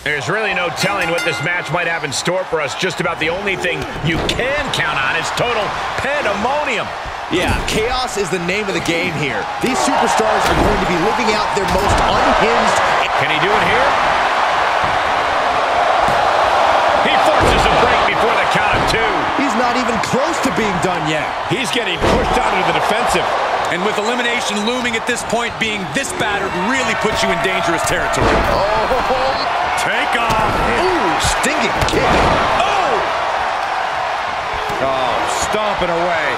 There's really no telling what this match might have in store for us. Just about the only thing you can count on is total pandemonium. Yeah, chaos is the name of the game here. These superstars are going to be living out their most unhinged... Can he do it here? He forces a break before the count of two. He's not even close to being done yet. He's getting pushed out into the defensive. And with elimination looming at this point, being this battered really puts you in dangerous territory. Oh, Oh, stomping away.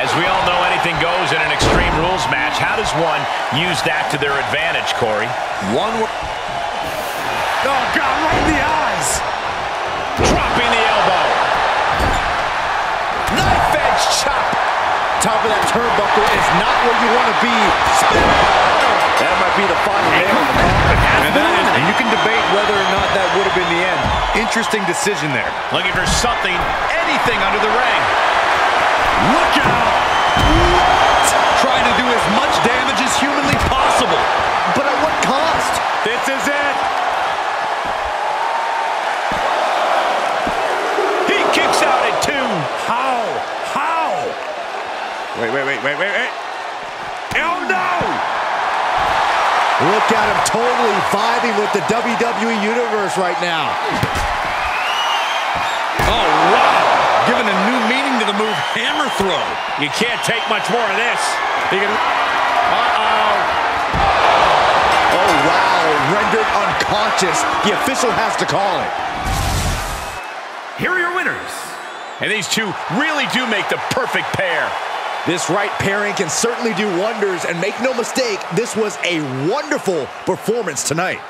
As we all know, anything goes in an Extreme Rules match. How does one use that to their advantage, Corey? One. Oh, God, right in the eyes. Dropping the elbow. Knife edge chop. Top of that turnbuckle is not where you want to be. That might be the final nail in the coffin. And, that is, and you can Interesting decision there. Looking for something, anything under the ring. Look out! What? Trying to do as much damage as humanly possible. But at what cost? This is it. He kicks out at two. How? How? Wait, wait, wait, wait, wait, wait. Oh, no! Look at him totally vibing with the WWE Universe right now. Oh, wow. Giving a new meaning to the move hammer throw. You can't take much more of this. He can... Uh-oh. Oh, wow. Rendered unconscious. The official has to call it. Here are your winners. And these two really do make the perfect pair. This right pairing can certainly do wonders, and make no mistake, this was a wonderful performance tonight.